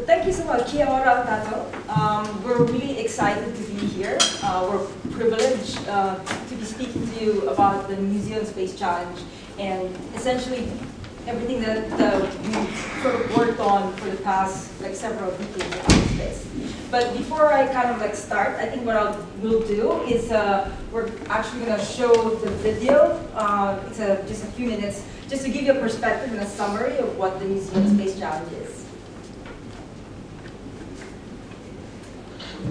So thank you so much, Kia ora tātou. Um, we're really excited to be here. Uh, we're privileged uh, to be speaking to you about the New Zealand Space Challenge and essentially everything that we've sort of worked on for the past like several decades space. But before I kind of like start, I think what I will do is uh, we're actually going to show the video. Uh, it's a, just a few minutes, just to give you a perspective and a summary of what the New Zealand Space Challenge is. The This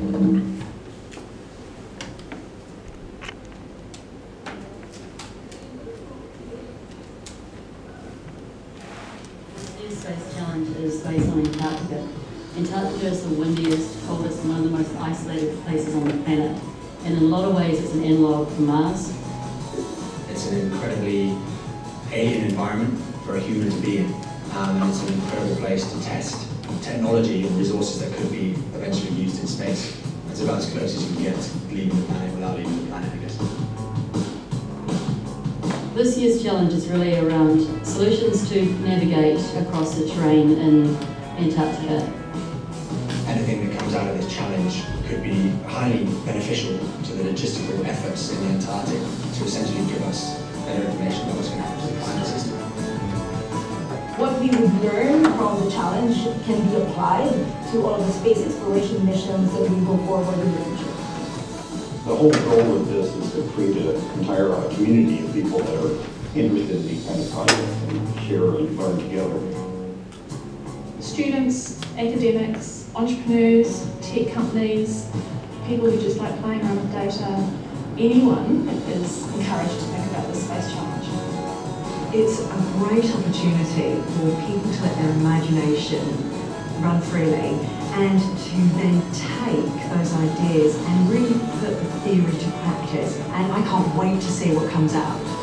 near space Challenge is based on Antarctica. Antarctica is the windiest, coldest, and one of the most isolated places on the planet. And in a lot of ways, it's an analog to Mars. It's an incredibly alien environment for a human to be in. Um, and it's an incredible place to test technology and resources that could be eventually used in space. It's about as close as you can get to leaving the planet without leaving the planet, I guess. This year's challenge is really around solutions to navigate across the terrain in Antarctica. Anything that comes out of this challenge could be highly beneficial to the logistical efforts in the Antarctic to essentially give us better information about what's going to happen to the climate. What we would learn from the challenge can be applied to all of the space exploration missions that we go forward in the future. The whole goal of this is to create an entire uh, community of people that are interested in these kind of projects and share and learn together. students, academics, entrepreneurs, tech companies, people who just like playing around with data, anyone is encouraged to think about the space challenge. It's a great opportunity for people to let their imagination run freely and to then take those ideas and really put the theory to practice. And I can't wait to see what comes out.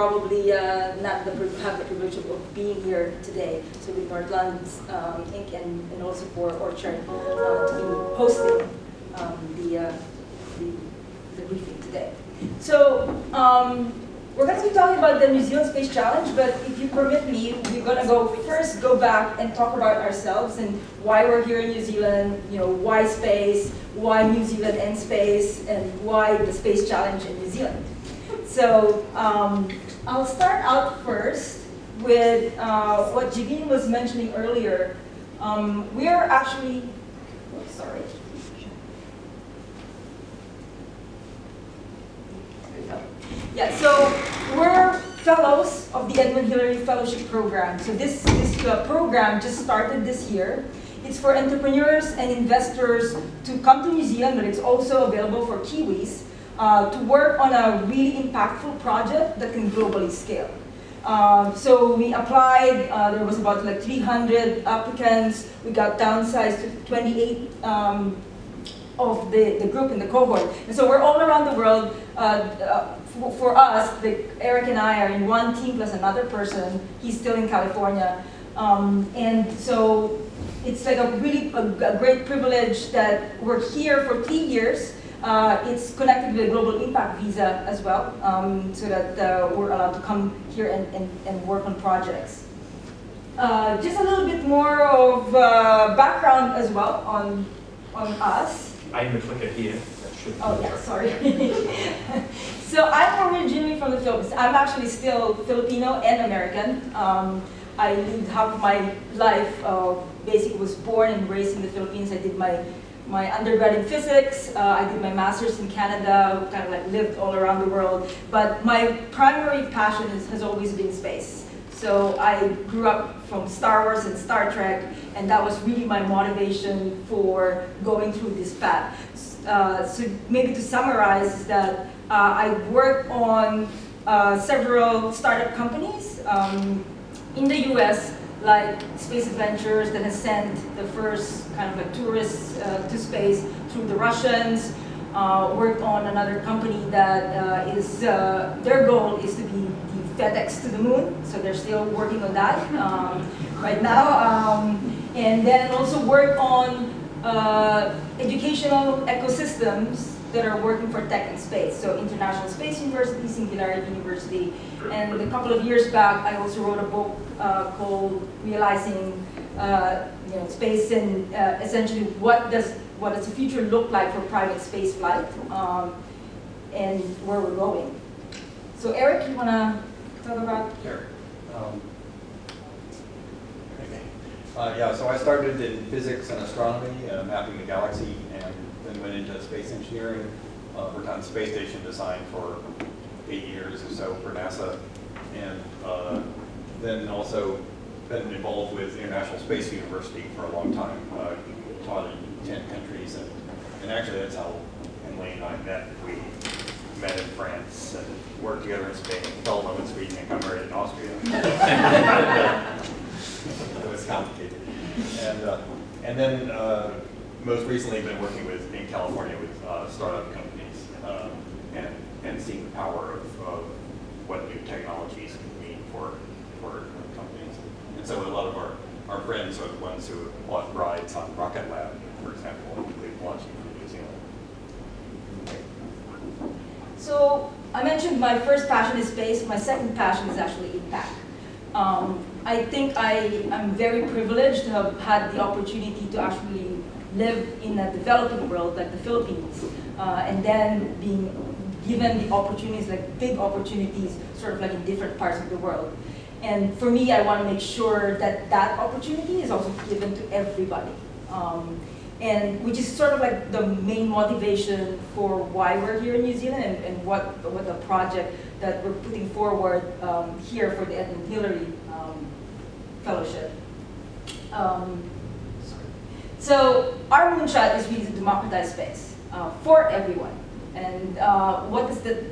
Probably uh, not the, have the privilege of, being here today. So with Northlands um, Inc. And, and also for Orchard uh, to be hosting um, the, uh, the, the briefing today. So um, we're going to be talking about the New Zealand Space Challenge, but if you permit me, we're going to go first go back and talk about ourselves and why we're here in New Zealand, you know, why space, why New Zealand and space, and why the Space Challenge in New Zealand. So um, I'll start out first with uh, what Jiveen was mentioning earlier. Um, we are actually, oops, sorry. Yeah, so we're fellows of the Edmund Hillary Fellowship Program. So this, this uh, program just started this year. It's for entrepreneurs and investors to come to New Zealand, but it's also available for Kiwis uh, to work on a really impactful project that can globally scale. Um, so we applied, uh, there was about like 300 applicants. We got downsized to 28 um, of the, the group in the cohort. And so we're all around the world. Uh, uh, for, for us, the, Eric and I are in one team plus another person. He's still in California. Um, and so it's like a really a, a great privilege that we're here for three years. Uh, it's connected with a global impact visa as well, um, so that uh, we're allowed to come here and, and, and work on projects. Uh, just a little bit more of uh, background as well on, on us. I am the clicker here. Oh, yeah, sorry. so I'm originally from the Philippines. I'm actually still Filipino and American. Um, I lived half of my life, uh, basically was born and raised in the Philippines. I did my, my undergrad in physics. Uh, I did my master's in Canada, kind of like lived all around the world. But my primary passion is, has always been space. So I grew up from Star Wars and Star Trek, and that was really my motivation for going through this path. Uh, so maybe to summarize is that uh, I worked on uh, several startup companies um, in the U.S. like Space Adventures that has sent the first kind of a tourist uh, to space through the Russians. Uh, worked on another company that uh, is uh, their goal is to be the FedEx to the moon, so they're still working on that um, right now. Um, and then also work on uh, educational ecosystems that are working for tech and space. So International Space University, Singularity University, and a couple of years back, I also wrote a book uh, called Realizing uh, you know, Space and uh, essentially what does what does the future look like for private space flight um, and where we're going. So Eric, you want to talk about? Sure. Um, okay. Uh, yeah, so I started in physics and astronomy, uh, mapping the galaxy, and then went into space engineering. Uh, worked on space station design for eight years or so for NASA, and uh, then also been involved with International Space University for a long time. Uh, taught in 10 countries, and, and actually that's how Emily and I met. We met in France and worked together in Spain, fell in love in Sweden, and got married in Austria. it was complicated. And, uh, and then uh, most recently been working with, in California with uh, startup companies um, and, seeing the power of, of what new technologies can mean for, for companies. And so a lot of our, our friends are the ones who bought rides on Rocket Lab, for example, they've launched from New Zealand. So I mentioned my first passion is space. My second passion is actually impact. Um, I think I am very privileged to have had the opportunity to actually live in a developing world like the Philippines, uh, and then being given the opportunities, like big opportunities, sort of like in different parts of the world. And for me, I want to make sure that that opportunity is also given to everybody. Um, and which is sort of like the main motivation for why we're here in New Zealand and, and what, what the project that we're putting forward um, here for the Edmund Hillary um, Fellowship. Um. So our moonshot is really to democratize space uh, for everyone. And uh, what does that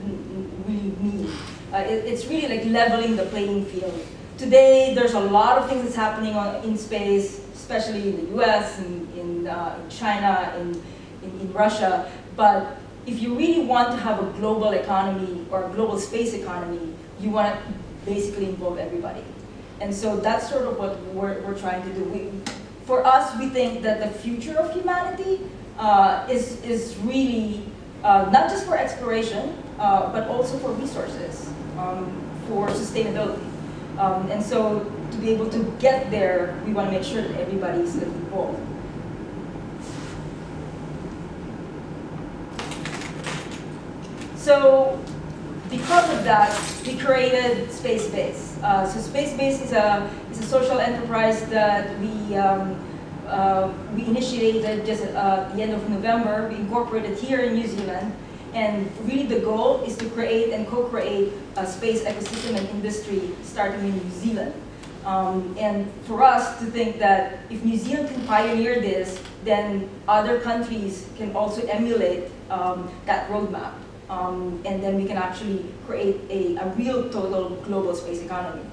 really mean? Uh, it, it's really like leveling the playing field. Today, there's a lot of things that's happening on, in space, especially in the US and in, uh, in China, in, in, in, Russia. But if you really want to have a global economy or a global space economy, you want to basically involve everybody. And so that's sort of what we're, we're trying to do. We, for us, we think that the future of humanity uh, is, is really uh, not just for exploration, uh, but also for resources, um, for sustainability. Um, and so to be able to get there, we want to make sure that everybody is involved. So because of that, we created Space Base. Uh, so Space Base is a, is a social enterprise that we, um, uh, we initiated just at the end of November. We incorporated here in New Zealand. And really the goal is to create and co-create a space ecosystem and industry starting in New Zealand. Um, and for us to think that if New Zealand can pioneer this, then other countries can also emulate um, that roadmap. Um, and then we can actually create a, a real total global space economy.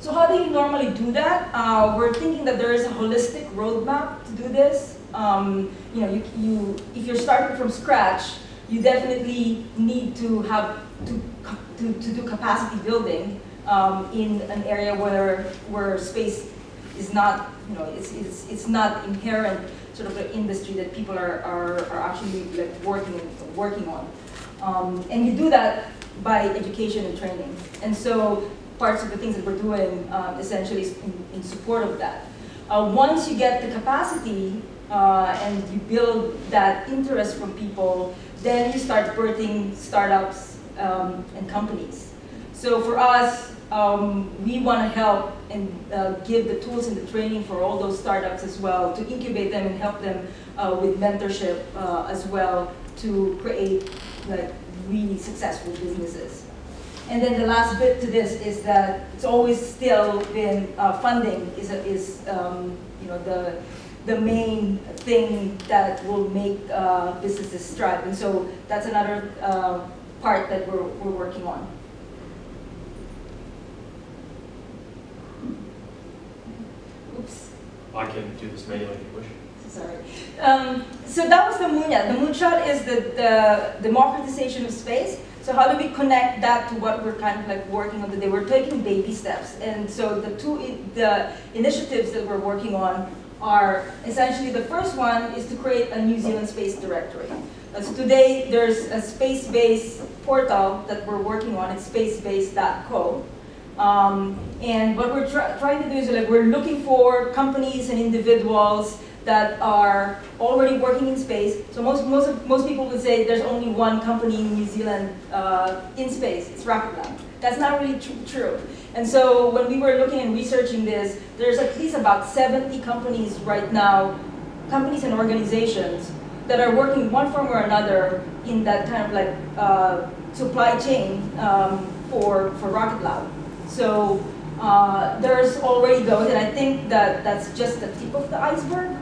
So how do you normally do that? Uh, we're thinking that there is a holistic roadmap to do this. Um, you know, you, you, if you're starting from scratch, you definitely need to have to, to, to do capacity building um, in an area where, where space is not, you know, it's, it's, it's not inherent sort of an industry that people are, are, are actually like working, working on. Um, and you do that by education and training. And so parts of the things that we're doing uh, essentially in, in, support of that. Uh, once you get the capacity uh, and you build that interest from people, then you start birthing startups um, and companies. So for us, um, we want to help and uh, give the tools and the training for all those startups as well, to incubate them and help them uh, with mentorship uh, as well to create like really successful businesses. And then the last bit to this is that it's always still been uh, funding is, a, is um, you know the the main thing that will make uh, businesses thrive. And so that's another uh, part that we're, we're working on. Oops. I can do this manually if you wish. Sorry. Um, so that was the moonshot. The moonshot is the, the democratization of space. So how do we connect that to what we're kind of like working on today? We're taking baby steps. And so the two, the initiatives that we're working on are essentially, the first one is to create a New Zealand Space Directory. So today, there's a space-based portal that we're working on, it's spacebase.co. Um, and what we're try- trying to do is like we're looking for companies and individuals that are already working in space. So most, most, of- most people would say there's only one company in New Zealand uh, in space, it's Rocket Lab. That's not really tr- true. And so when we were looking and researching this, there's at least about 70 companies right now, companies and organizations that are working one form or another in that kind of like uh, supply chain um, for, for Rocket Lab. So uh, there's already those, and I think that that's just the tip of the iceberg.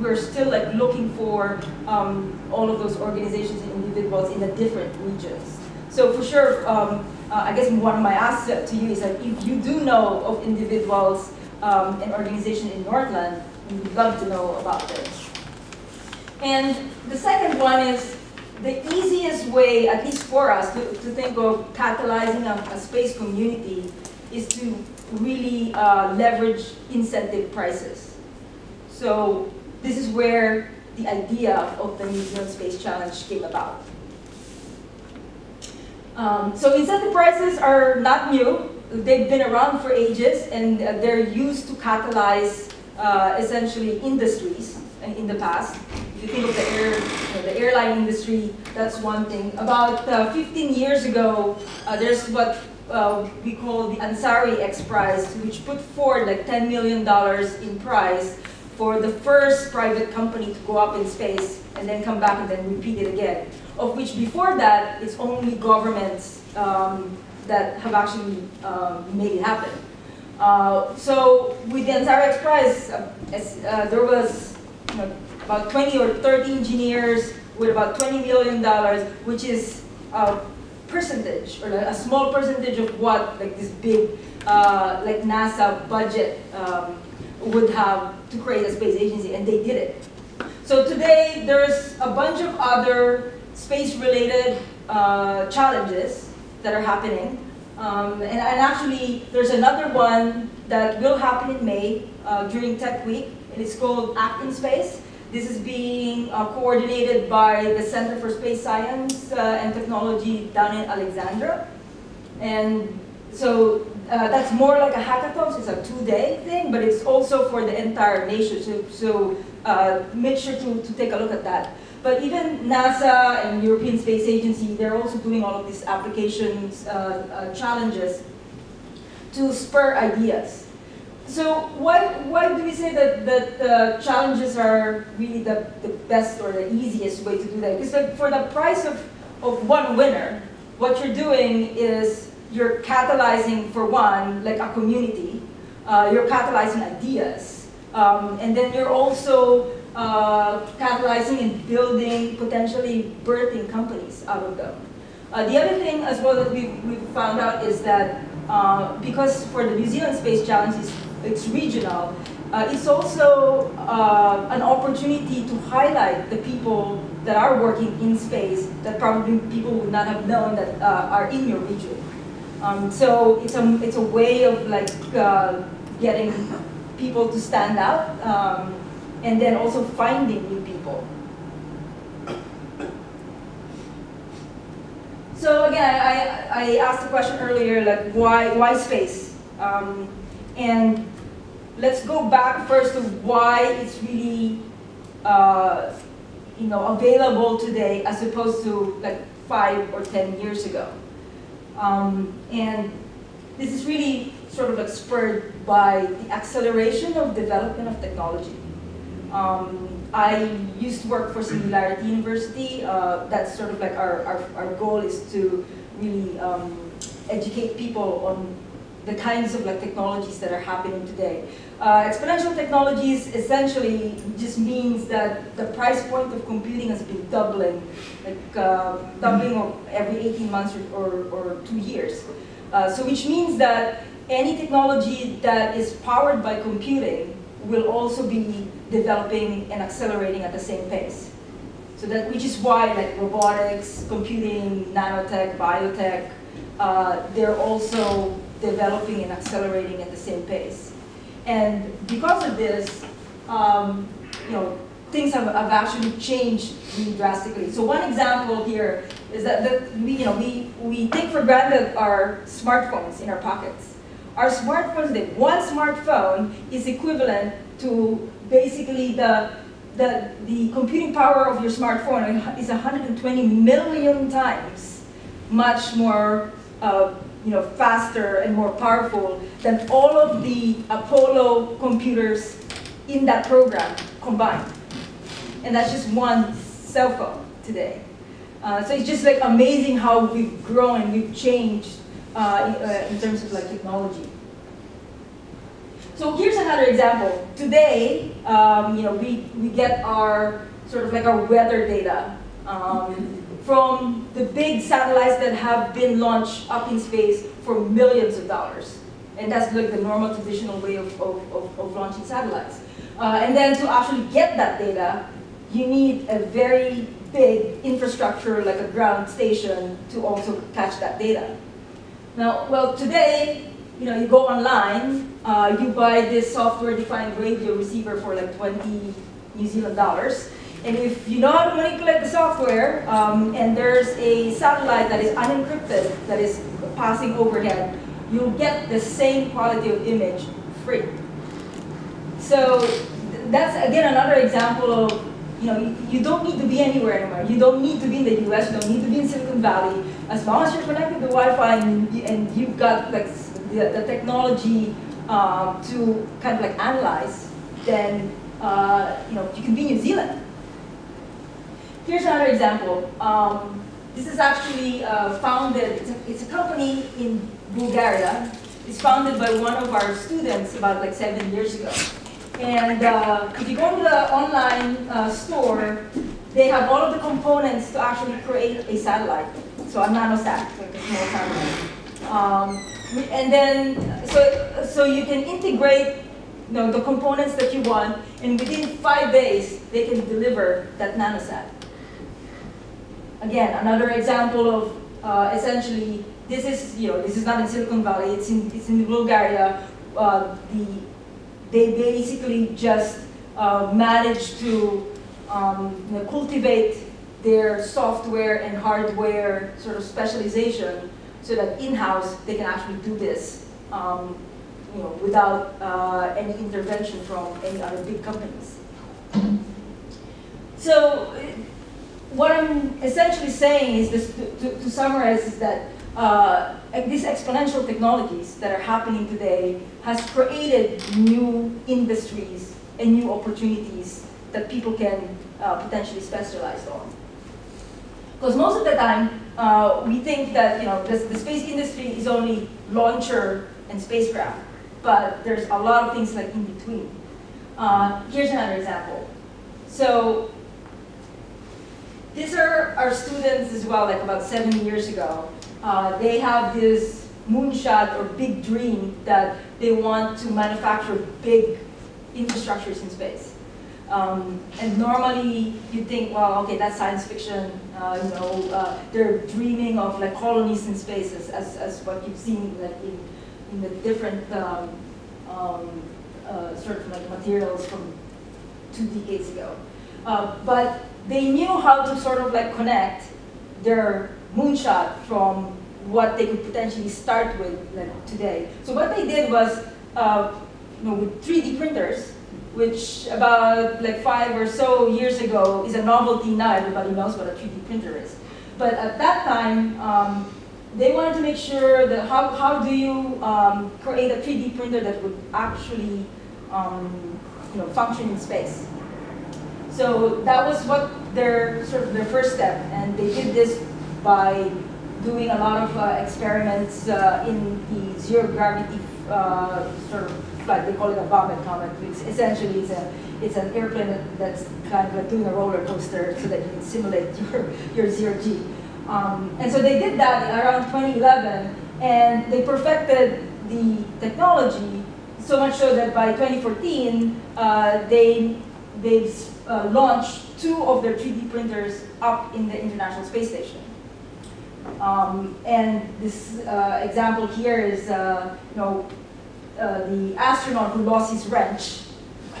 We're still like looking for um, all of those organizations and individuals in the different regions. So for sure, um, uh, I guess one of my asks to you is that if you do know of individuals um, and organizations in Northland, we'd love to know about this. And the second one is the easiest way, at least for us, to, to think of catalyzing a, a space community is to really uh, leverage incentive prizes. So this is where the idea of the New Zealand Space Challenge came about. Um, so incentive prizes are not new. They've been around for ages, and uh, they're used to catalyze uh, essentially industries in the past. If you think of the air, you know, the airline industry, that's one thing. About uh, 15 years ago, uh, there's what uh, we call the Ansari X Prize, which put forward like $10 million in prize for the first private company to go up in space and then come back and then repeat it again. Of which before that, it's only governments um, that have actually um, made it happen. Uh, so with the Ansari X Prize, uh, uh, there was you know, about 20 or 30 engineers with about 20 million dollars, which is a percentage or a small percentage of what like this big uh, like NASA budget um, would have to create a space agency, and they did it. So today there's a bunch of other space-related uh, challenges that are happening. Um, and, and actually, there's another one that will happen in May uh, during Tech Week, and it's called Act in Space. This is being uh, coordinated by the Center for Space Science uh, and Technology down in Alexandra. And so uh, that's more like a hackathon, it's a two-day thing, but it's also for the entire nation. So, so uh, make sure to, to take a look at that. But even NASA and European Space Agency, they're also doing all of these applications, uh, uh, challenges to spur ideas. So why, why do we say that, that the challenges are really the, the best or the easiest way to do that? Because for the price of, of one winner, what you're doing is you're catalyzing for one, like a community, uh, you're catalyzing ideas, um, and then you're also uh, catalyzing and building, potentially birthing companies out of them. Uh, the other thing as well that we've, we've found out is that uh, because for the New Zealand Space Challenge, it's, it's regional, uh, it's also uh, an opportunity to highlight the people that are working in space that probably people would not have known that are in your region. Um, so it's a, it's a way of like uh, getting people to stand out um, and then also finding new people. So again, I, I asked the question earlier, like why, why space? Um, and let's go back first to why it's really uh, you know, available today as opposed to like five or 10 years ago. Um, and this is really sort of like spurred by the acceleration of development of technology. Um, I used to work for Singularity University. Uh, that's sort of like our, our, our goal is to really um, educate people on the kinds of like technologies that are happening today. Uh, exponential technologies essentially just means that the price point of computing has been doubling, like uh, doubling of every 18 months or, or, or two years. Uh, so which means that any technology that is powered by computing will also be developing and accelerating at the same pace. So that, which is why like robotics, computing, nanotech, biotech, uh, they're also developing and accelerating at the same pace. And because of this, um, you know, things have, have actually changed really drastically. So one example here is that, that we, you know, we, we take for granted our smartphones in our pockets. Our smartphones, the one smartphone is equivalent to basically the, the, the computing power of your smartphone is 120 million times much more uh, you know, faster and more powerful than all of the Apollo computers in that program combined. And that's just one cell phone today. Uh, so it's just like amazing how we've grown, we've changed uh, in, uh, in terms of like technology. So here's another example. Today, um, you know, we, we get our sort of like our weather data um, from the big satellites that have been launched up in space for millions of dollars. And that's like the normal traditional way of, of, of, of launching satellites. Uh, and then to actually get that data, you need a very big infrastructure like a ground station to also catch that data. Now, well, today, you know, you go online, uh, you buy this software-defined radio receiver for like 20 New Zealand dollars, and if you know how to manipulate the software, um, and there's a satellite that is unencrypted, that is passing overhead, you'll get the same quality of image free. So that's, again, another example of, you know, you, don't need to be anywhere anymore. You don't need to be in the US, you don't need to be in Silicon Valley. As long as you're connected to Wi-Fi and, you've got like the, the technology um, to kind of like analyze, then, uh, you know, you can be New Zealand. Here's another example. Um, this is actually uh, founded, it's a, it's a company in Bulgaria. It's founded by one of our students about like seven years ago. And uh, if you go to the online uh, store, they have all of the components to actually create a satellite. So a nanosat, like a small satellite. Um, and then, so, so you can integrate you know, the components that you want, and within five days, they can deliver that nanosat. Again, another example of uh, essentially, this is, you know, this is not in Silicon Valley, it's in, it's in Bulgaria. Uh, the, they basically just uh, managed to um, you know, cultivate their software and hardware sort of specialization so that in-house they can actually do this um, you know, without uh, any intervention from any other big companies. So what I'm essentially saying is this, to, to, to summarize, is that uh, these exponential technologies that are happening today has created new industries and new opportunities that people can uh, potentially specialize on. Because most of the time, uh, we think that you know the, the space industry is only launcher and spacecraft, but there's a lot of things like in between. Uh, here's another example. So these are our students as well, like about seven years ago. Uh, they have this moonshot or big dream that they want to manufacture big infrastructures in space. Um, and normally you think, well, okay, that's science fiction. Uh, you know, uh, they're dreaming of like colonies in space as, as, as what you've seen like in, in the different um, um, uh, sort of like materials from two decades ago. Uh, but they knew how to sort of like connect their moonshot from what they could potentially start with like, today. So what they did was, uh, you know, with 3D printers, which about like five or so years ago is a novelty now, everybody knows what a 3D printer is. But at that time, um, they wanted to make sure that how, how do you um, create a 3D printer that would actually um, you know, function in space. So that was what their sort of their first step, and they did this by doing a lot of uh, experiments uh, in the zero gravity uh, sort of flight. They call it a vomit comet. It's essentially, it's a it's an airplane that's kind of like doing a roller coaster so that you can simulate your your zero g. Um, and so they did that around 2011, and they perfected the technology so much so that by 2014 uh, they they've uh, launched two of their 3D printers up in the International Space Station. Um, and this uh, example here is, uh, you know, uh, the astronaut who lost his wrench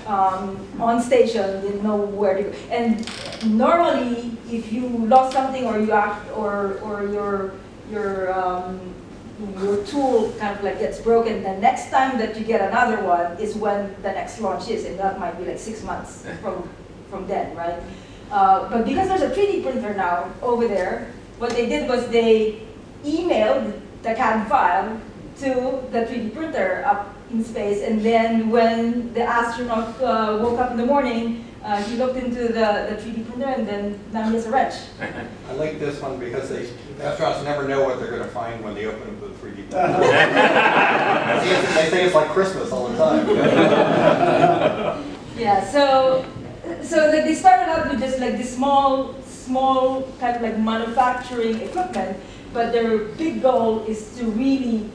um, on station, didn't know where to go. And normally, if you lost something or you act, or or your your um, your tool kind of like gets broken, the next time that you get another one is when the next launch is, and that might be like six months from from then, right? Uh, but because there's a 3D printer now over there, what they did was they emailed the CAD file to the 3D printer up in space, and then when the astronaut uh, woke up in the morning, uh, he looked into the, the 3D printer, and then now he has a wrench. I like this one because they, astronauts never know what they're gonna find when they open up the 3D. printer. They think it's like Christmas all the time. Yeah, so so they started out with just like this small, small kind of like manufacturing equipment, but their big goal is to really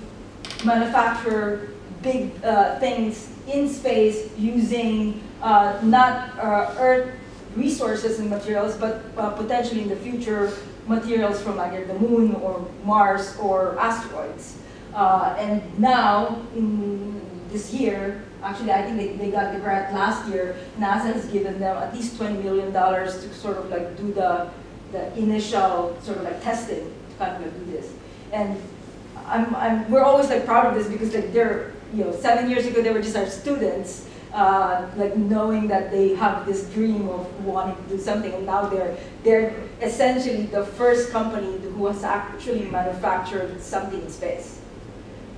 manufacture big uh, things in space using uh, not uh, Earth resources and materials, but uh, potentially in the future materials from like the moon or Mars or asteroids. Uh, and now, in this year, actually I think they, they got the grant last year, NASA has given them at least $20 million to sort of like do the, the initial sort of like testing to kind of do this. And I'm, I'm, we're always like proud of this because like they're, you know, seven years ago they were just our students, uh, like knowing that they have this dream of wanting to do something, and now they're they're essentially the first company who has actually manufactured something in space.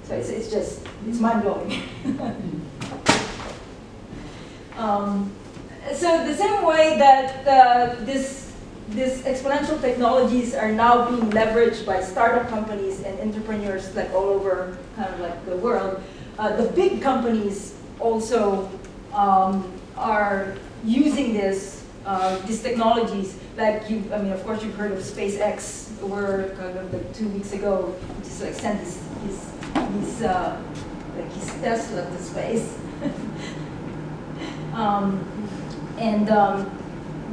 So it's, it's just it's mind blowing. um, so the same way that uh, this these exponential technologies are now being leveraged by startup companies and entrepreneurs like all over kind of like the world. Uh, the big companies also um, are using this, uh, these technologies. Like you, I mean, of course, you've heard of SpaceX, where kind of like two weeks ago, just like sent his his, his uh, like his Tesla to space. um, and um,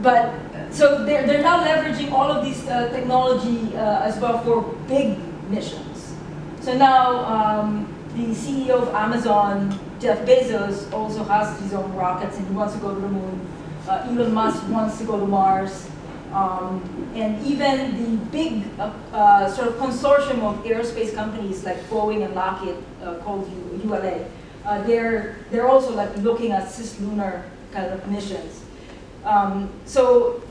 but so they're, they're now leveraging all of these uh, technology uh, as well for big missions. So now um, the CEO of Amazon, Jeff Bezos, also has his own rockets and he wants to go to the moon. Uh, Elon Musk wants to go to Mars. Um, and even the big uh, uh, sort of consortium of aerospace companies like Boeing and Lockheed, uh, called ULA, they're, they're also like looking at cislunar kind of missions. Um, so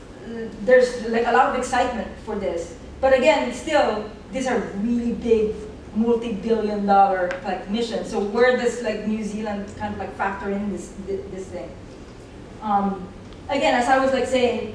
there's like a lot of excitement for this. But again, still, these are really big, multi-billion dollar like missions. So where does like New Zealand kind of like factor in this this thing? Um, again, as I was like saying,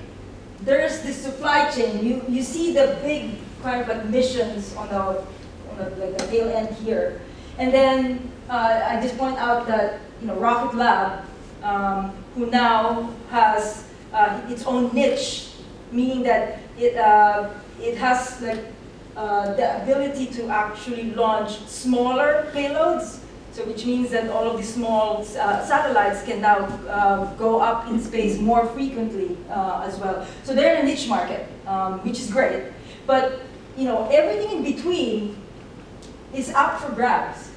there's this supply chain. You you see the big kind of like missions on the on the, like the tail end here, and then uh, I just point out that you know Rocket Lab, um, who now has uh, its own niche, meaning that it, uh, it has like uh, the ability to actually launch smaller payloads, so which means that all of these small uh, satellites can now uh, go up in space more frequently uh, as well. So they're in a niche market, um, which is great. But you know, everything in between is up for grabs.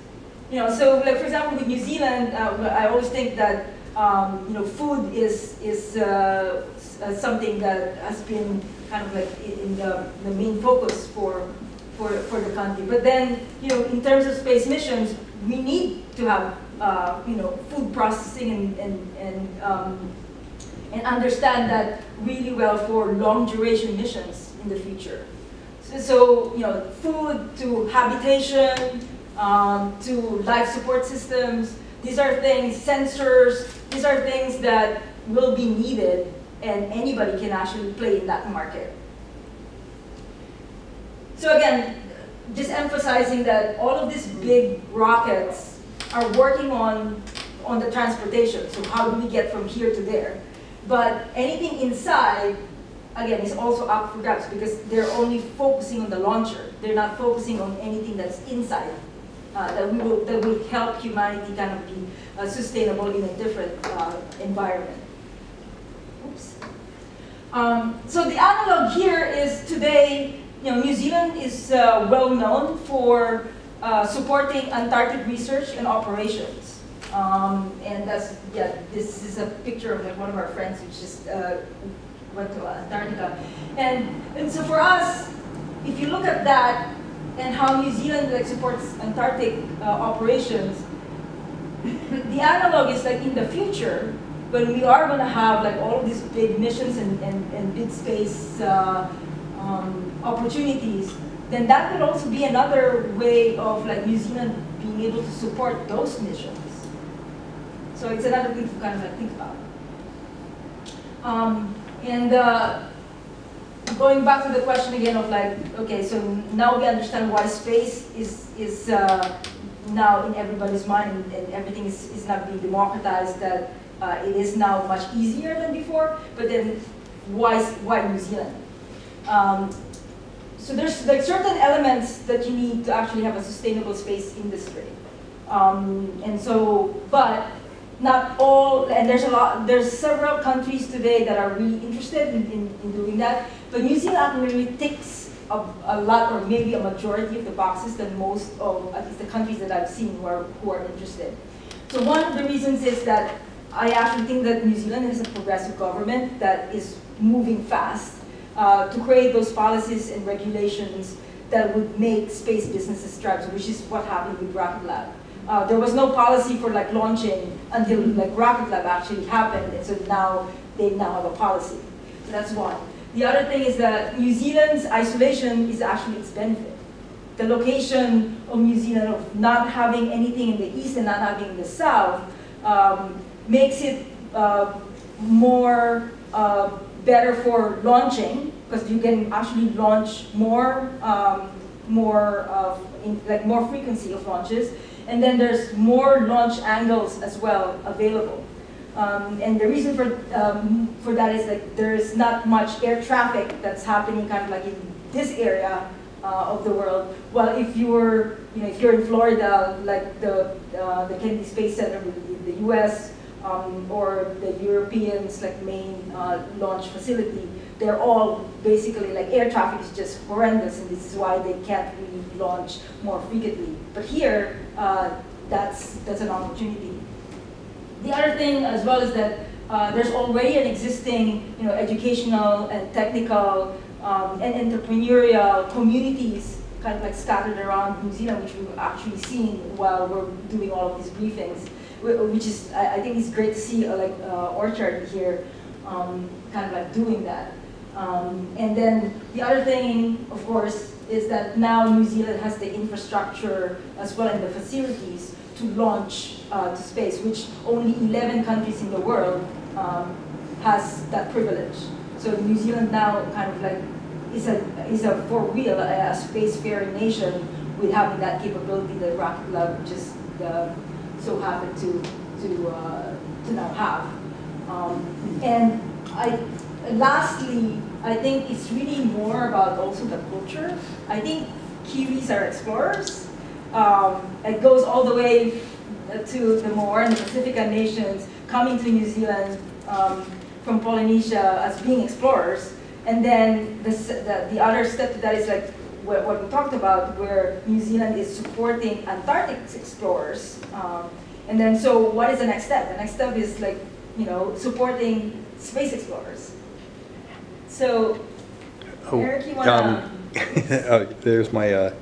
You know, so like for example, with New Zealand, I always think that um, you know, food is, is uh, uh, something that has been kind of like in the, the main focus for, for, for the country. But then, you know, in terms of space missions, we need to have, uh, you know, food processing and, and, and, um, and understand that really well for long duration missions in the future. So, so you know, food to habitation, um, to life support systems, these are things, sensors, these are things that will be needed and anybody can actually play in that market. So again, just emphasizing that all of these big rockets are working on, on the transportation. So how do we get from here to there? But anything inside, again, is also up for grabs because they're only focusing on the launcher. They're not focusing on anything that's inside uh, that, will, that will help humanity kind of be uh, sustainable in a different uh, environment. Oops. Um, so the analog here is today, you know, New Zealand is uh, well known for uh, supporting Antarctic research and operations. Um, and that's, yeah, this is a picture of one of our friends who just went to Antarctica. And, and so for us, if you look at that and how New Zealand like supports Antarctic uh, operations, the analog is like in the future, when we are going to have like all of these big missions and, and, and big space uh, um, opportunities, then that could also be another way of like New Zealand being able to support those missions. So it's another thing to kind of like think about. Um, and uh, going back to the question again of like, okay, so now we understand why space is, is uh, now in everybody's mind and, everything is, is not being democratized, that uh, it is now much easier than before, but then why, why New Zealand? Um, so there's like certain elements that you need to actually have a sustainable space industry. Um, and so, but not all, and there's a lot, there's several countries today that are really interested in, in, in doing that, but New Zealand really ticks a, a lot or maybe a majority of the boxes than most of, at least the countries that I've seen who are, who are interested. So one of the reasons is that I actually think that New Zealand has a progressive government that is moving fast uh, to create those policies and regulations that would make space businesses thrive, which is what happened with Rocket Lab. Uh, there was no policy for like launching until like Rocket Lab actually happened, and so now they now have a policy. So that's one. The other thing is that New Zealand's isolation is actually its benefit. The location of New Zealand of not having anything in the east and not having in the south um, makes it uh, more uh, better for launching because you can actually launch more, um, more of, in, like more frequency of launches, and then there's more launch angles as well available. Um, and the reason for um, for that is that there's not much air traffic that's happening kind of like in this area uh, of the world. Well, if you're you know if you're in Florida, like the uh, the Kennedy Space Center in the U.S. Um, or the Europeans like main uh, launch facility, they're all basically like air traffic is just horrendous, and this is why they can't really launch more frequently. But here, uh, that's that's an opportunity. The other thing as well is that uh, there's already an existing, you know, educational and technical um, and entrepreneurial communities kind of like scattered around New Zealand, which we've actually seen while we're doing all of these briefings, which is, I, think it's great to see uh, like uh, Orchard here um, kind of like doing that. Um, and then the other thing, of course, is that now New Zealand has the infrastructure as well and the facilities to launch uh, to space, which only 11 countries in the world um, has that privilege. So New Zealand now kind of like is a, is a for real, a, a spacefaring nation with having that capability that Rocket Lab just uh, so happened to, to, uh, to now have. Um, and I, lastly, I think it's really more about also the culture. I think Kiwis are explorers. Um, it goes all the way to the Māori and the Pacific nations coming to New Zealand um, from Polynesia as being explorers. And then the, the, the, other step to that is like what, what, we talked about, where New Zealand is supporting Antarctic explorers. Um, and then so what is the next step? The next step is like, you know, supporting space explorers. So, oh, Eric, you want to... Um, oh, there's my uh,